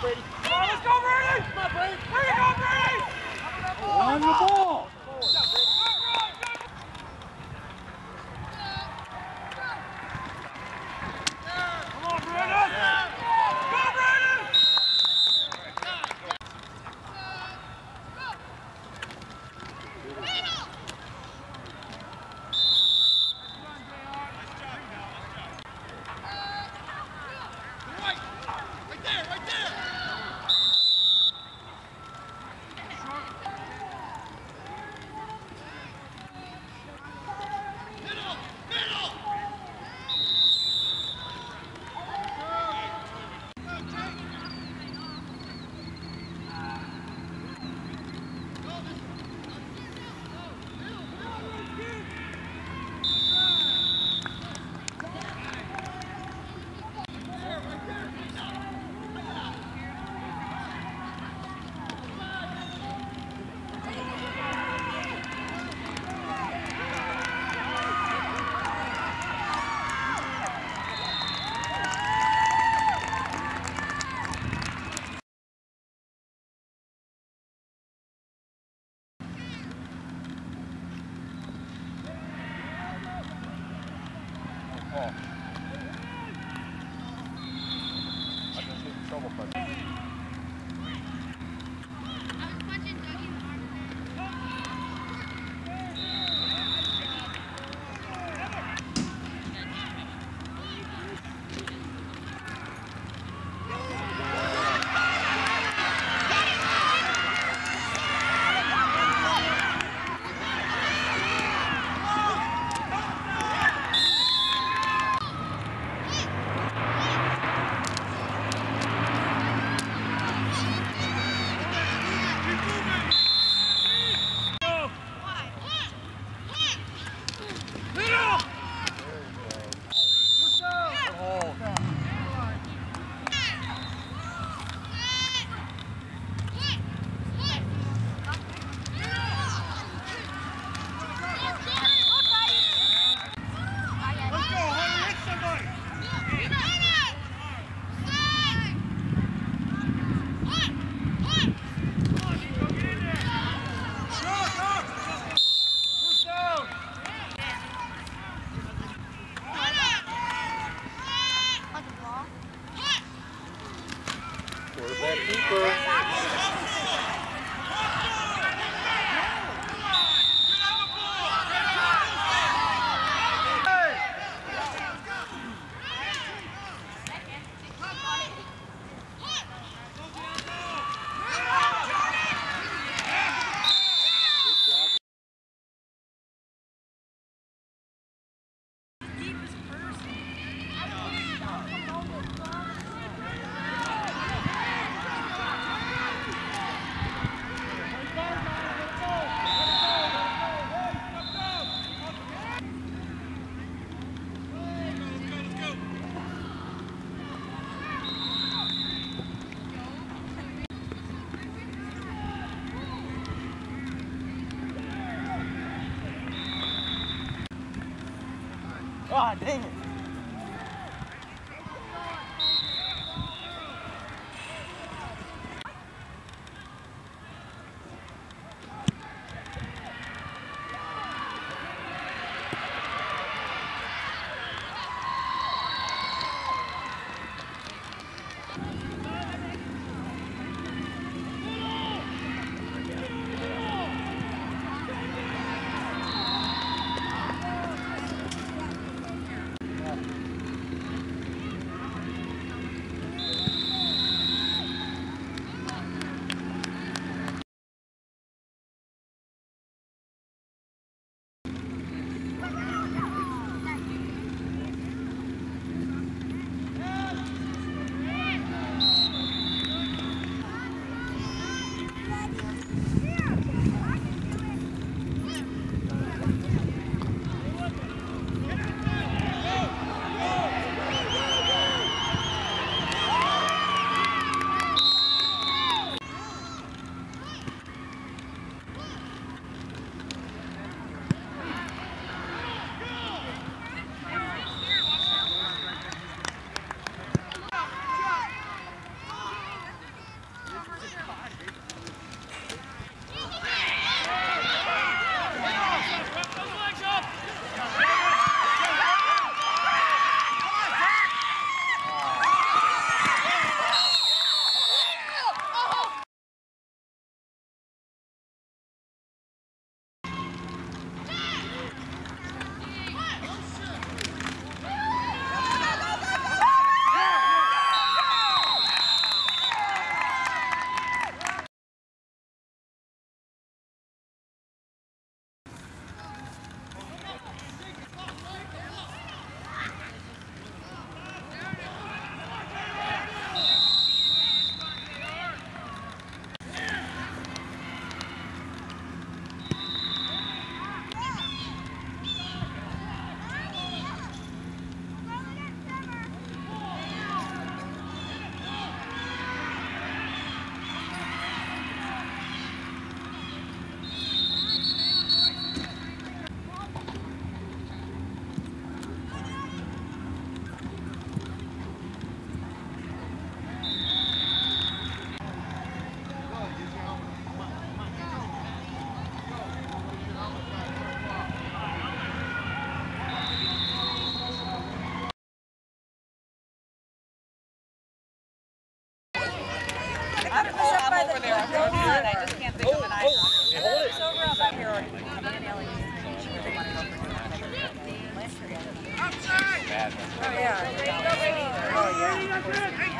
Brady. Come on, let's go, Brady! Come on, Brady! Where you going, Brady? On the ball! Quarterback Cooper. God dang it. bad. Oh, yeah. Oh, yeah.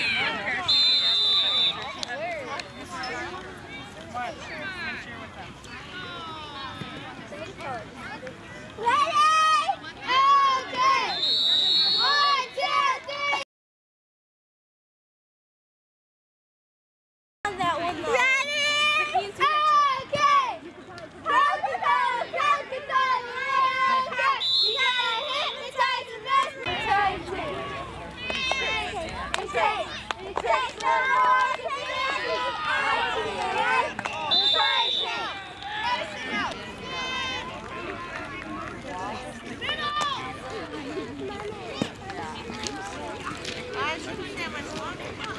Pode mandar?